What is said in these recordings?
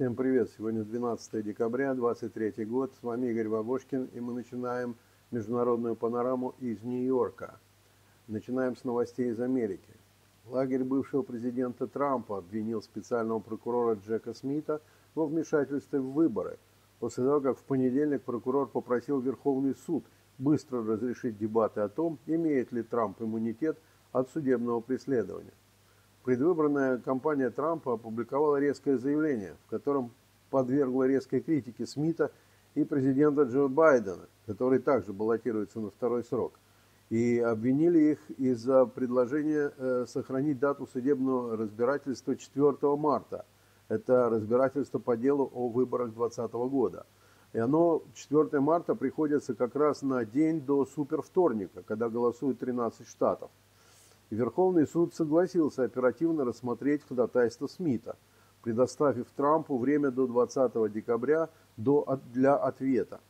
Всем привет! Сегодня 12 декабря, 23 год. С вами Игорь Бабошкин, и мы начинаем международную панораму из Нью-Йорка. Начинаем с новостей из Америки. Лагерь бывшего президента Трампа обвинил специального прокурора Джека Смита во вмешательстве в выборы, после того, как в понедельник прокурор попросил Верховный суд быстро разрешить дебаты о том, имеет ли Трамп иммунитет от судебного преследования. Предвыборная кампания Трампа опубликовала резкое заявление, в котором подвергла резкой критике Смита и президента Джо Байдена, который также баллотируется на второй срок, и обвинили их из-за предложения э, сохранить дату судебного разбирательства 4 марта. Это разбирательство по делу о выборах 2020 года. И оно 4 марта приходится как раз на день до супервторника, когда голосуют 13 штатов. Верховный суд согласился оперативно рассмотреть ходатайство Смита, предоставив Трампу время до 20 декабря до, для ответа.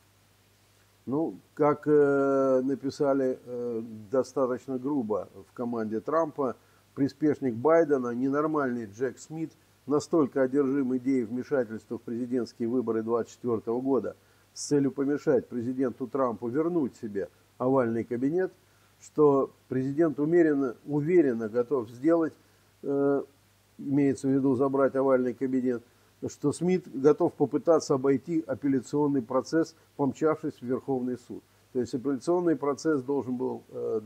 Ну, как э, написали э, достаточно грубо в команде Трампа, приспешник Байдена, ненормальный Джек Смит, настолько одержим идеей вмешательства в президентские выборы 2024 года с целью помешать президенту Трампу вернуть себе овальный кабинет – что президент умеренно, уверенно готов сделать, э, имеется в виду забрать овальный кабинет, что Смит готов попытаться обойти апелляционный процесс, помчавшись в Верховный суд. То есть апелляционный процесс должен был э,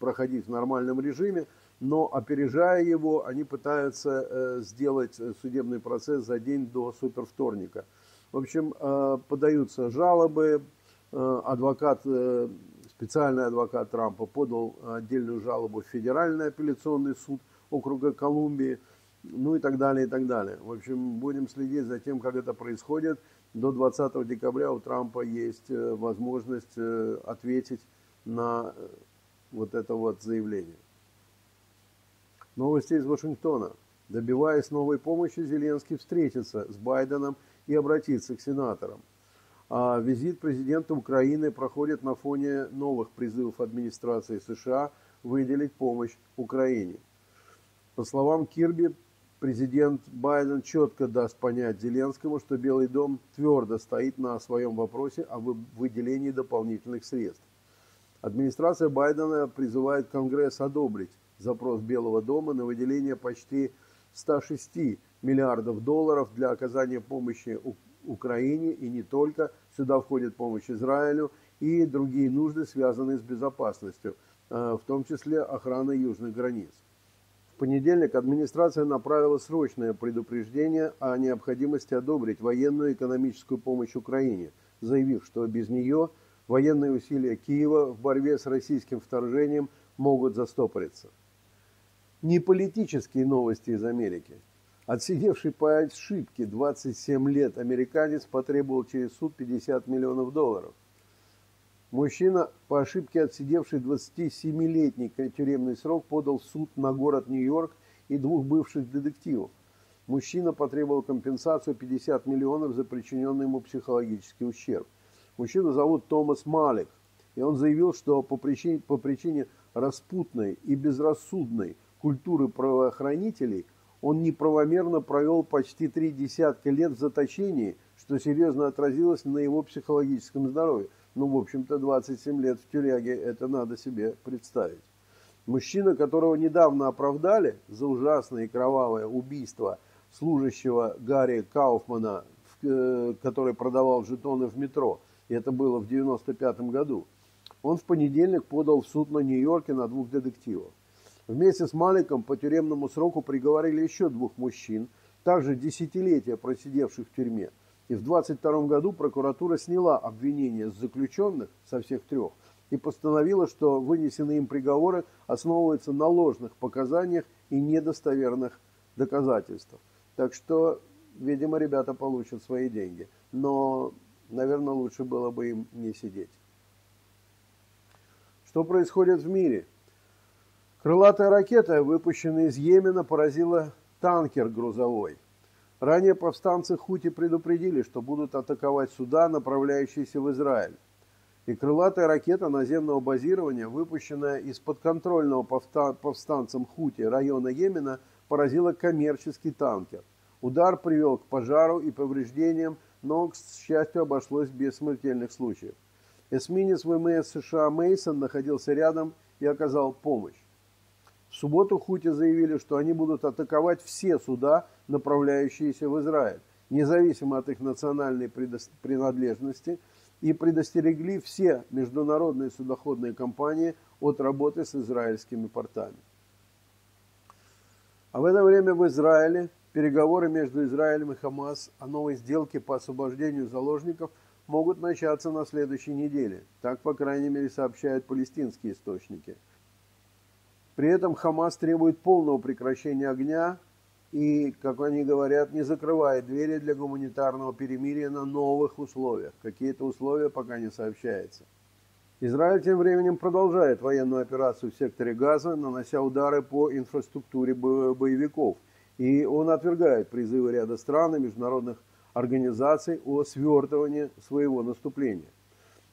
проходить в нормальном режиме, но опережая его, они пытаются э, сделать судебный процесс за день до супервторника. В общем, подаются жалобы, адвокат Специальный адвокат Трампа подал отдельную жалобу в Федеральный апелляционный суд округа Колумбии, ну и так далее, и так далее. В общем, будем следить за тем, как это происходит. До 20 декабря у Трампа есть э, возможность э, ответить на э, вот это вот заявление. Новости из Вашингтона. Добиваясь новой помощи, Зеленский встретится с Байденом и обратится к сенаторам. А визит президента Украины проходит на фоне новых призывов администрации США выделить помощь Украине. По словам Кирби, президент Байден четко даст понять Зеленскому, что Белый дом твердо стоит на своем вопросе о выделении дополнительных средств. Администрация Байдена призывает Конгресс одобрить запрос Белого дома на выделение почти 106 миллиардов долларов для оказания помощи Украине и не только. Сюда входит помощь Израилю и другие нужды, связанные с безопасностью, э, в том числе охрана южных границ. В понедельник администрация направила срочное предупреждение о необходимости одобрить военную и экономическую помощь Украине, заявив, что без нее военные усилия Киева в борьбе с российским вторжением могут застопориться. Не политические новости из Америки – Отсидевший по ошибке 27 лет американец потребовал через суд 50 миллионов долларов. Мужчина, по ошибке отсидевший 27-летний тюремный срок, подал в суд на город Нью-Йорк и двух бывших детективов. Мужчина потребовал компенсацию 50 миллионов за причиненный ему психологический ущерб. Мужчину зовут Томас Малик, и он заявил, что по причине, по причине распутной и безрассудной культуры правоохранителей – он неправомерно провел почти три десятка лет в заточении, что серьезно отразилось на его психологическом здоровье. Ну, в общем-то, 27 лет в тюряге, это надо себе представить. Мужчина, которого недавно оправдали за ужасное и кровавое убийство служащего Гарри Кауфмана, э, который продавал жетоны в метро, и это было в 95 году, он в понедельник подал в суд на Нью-Йорке на двух детективов. Вместе с Маликом по тюремному сроку приговорили еще двух мужчин, также десятилетия просидевших в тюрьме. И в 22 году прокуратура сняла обвинения с заключенных со всех трех и постановила, что вынесенные им приговоры основываются на ложных показаниях и недостоверных доказательствах. Так что, видимо, ребята получат свои деньги. Но, наверное, лучше было бы им не сидеть. Что происходит в мире? Крылатая ракета, выпущенная из Йемена, поразила танкер грузовой. Ранее повстанцы Хути предупредили, что будут атаковать суда, направляющиеся в Израиль. И крылатая ракета наземного базирования, выпущенная из подконтрольного повстанцам Хути района Йемена, поразила коммерческий танкер. Удар привел к пожару и повреждениям, но, к счастью, обошлось без смертельных случаев. Эсминец ВМС США Мейсон находился рядом и оказал помощь. В субботу Хути заявили, что они будут атаковать все суда, направляющиеся в Израиль, независимо от их национальной принадлежности, и предостерегли все международные судоходные компании от работы с израильскими портами. А в это время в Израиле переговоры между Израилем и Хамас о новой сделке по освобождению заложников могут начаться на следующей неделе. Так, по крайней мере, сообщают палестинские источники. При этом Хамас требует полного прекращения огня и, как они говорят, не закрывает двери для гуманитарного перемирия на новых условиях. Какие-то условия пока не сообщается. Израиль тем временем продолжает военную операцию в секторе Газа, нанося удары по инфраструктуре боевиков. И он отвергает призывы ряда стран и международных организаций о свертывании своего наступления.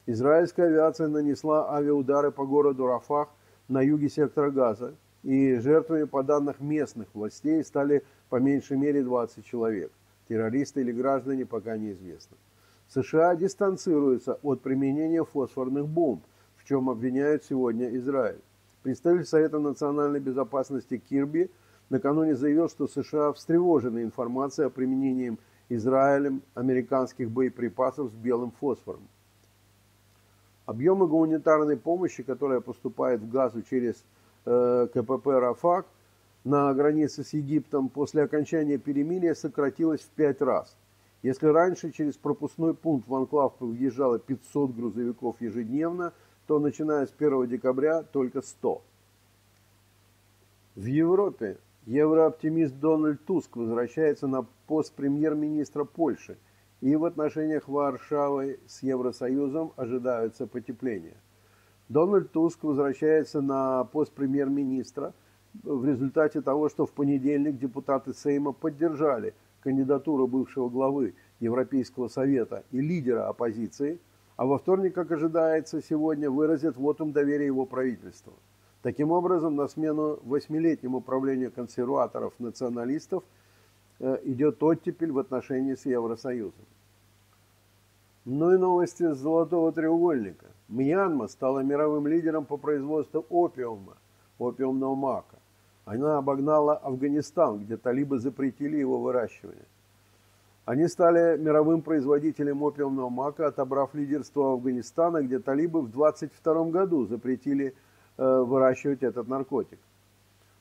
Израильская авиация нанесла авиаудары по городу Рафах на юге сектора Газа, и жертвами, по данным местных властей, стали по меньшей мере 20 человек. Террористы или граждане пока неизвестно. США дистанцируются от применения фосфорных бомб, в чем обвиняют сегодня Израиль. Представитель Совета национальной безопасности Кирби накануне заявил, что США встревожены информацией о применении Израилем американских боеприпасов с белым фосфором. Объемы гуманитарной помощи, которая поступает в Газу через э, КПП «Рафак» на границе с Египтом после окончания перемирия сократилась в пять раз. Если раньше через пропускной пункт в Анклав въезжало 500 грузовиков ежедневно, то начиная с 1 декабря только 100. В Европе еврооптимист Дональд Туск возвращается на пост премьер-министра Польши, и в отношениях Варшавы с Евросоюзом ожидаются потепления. Дональд Туск возвращается на пост премьер-министра в результате того, что в понедельник депутаты Сейма поддержали кандидатуру бывшего главы Европейского совета и лидера оппозиции, а во вторник, как ожидается, сегодня выразят вотум доверия его правительству. Таким образом, на смену восьмилетнему управлению консерваторов-националистов идет оттепель в отношении с Евросоюзом. Ну и новости с Золотого треугольника. Мьянма стала мировым лидером по производству опиума, опиумного мака. Она обогнала Афганистан, где талибы запретили его выращивание. Они стали мировым производителем опиумного мака, отобрав лидерство Афганистана, где талибы в 22 году запретили э, выращивать этот наркотик.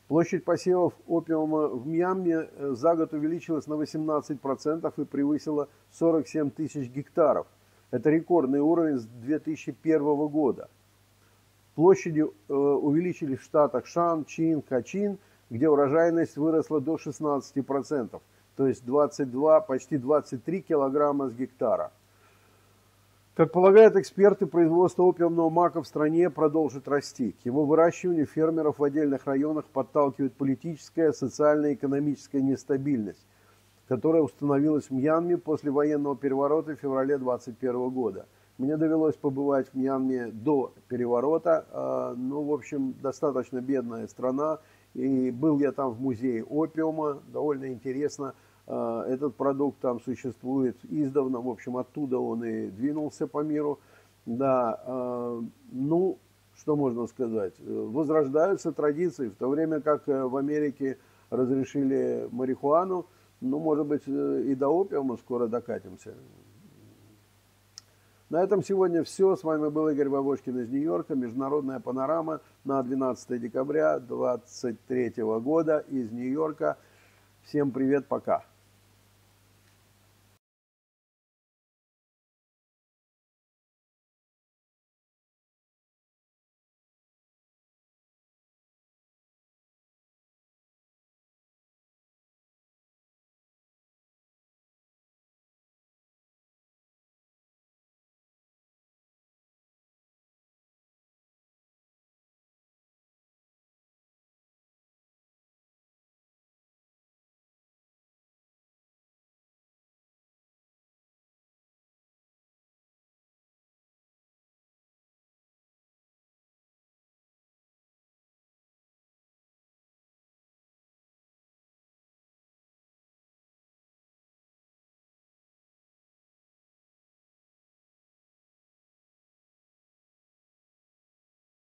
Площадь посевов опиума в Мьянме э, за год увеличилась на 18% и превысила 47 тысяч гектаров. Это рекордный уровень с 2001 года. Площади э, увеличились в штатах Шан, Чин, Качин, где урожайность выросла до 16%, то есть 22, почти 23 килограмма с гектара. Как полагают эксперты, производство опиумного мака в стране продолжит расти. К его выращиванию фермеров в отдельных районах подталкивает политическая, социальная и экономическая нестабильность, которая установилась в Мьянме после военного переворота в феврале 2021 года – мне довелось побывать в Мьянме до переворота. А, ну, в общем, достаточно бедная страна. И был я там в музее опиума. Довольно интересно. А, этот продукт там существует издавна. В общем, оттуда он и двинулся по миру. Да, а, ну, что можно сказать? Возрождаются традиции, в то время как э, в Америке разрешили марихуану, ну, может быть, э, и до опиума скоро докатимся. На этом сегодня все. С вами был Игорь Бабочкин из Нью-Йорка. Международная панорама на 12 декабря 2023 года из Нью-Йорка. Всем привет, пока.